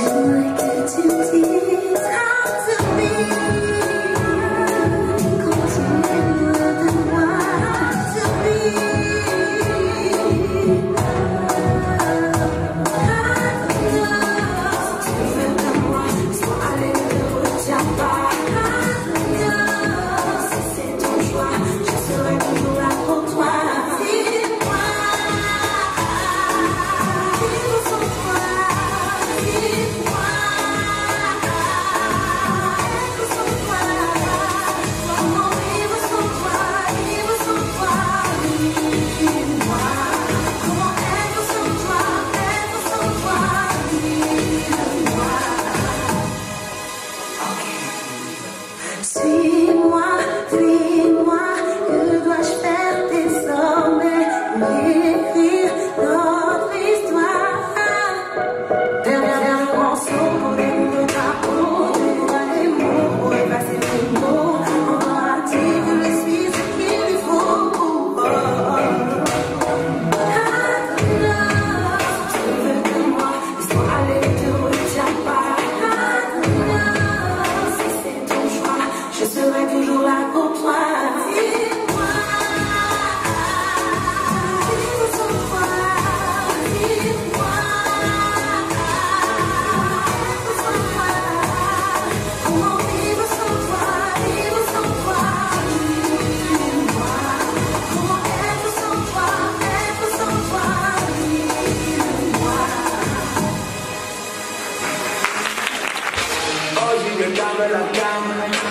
you. Free.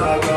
Chicago.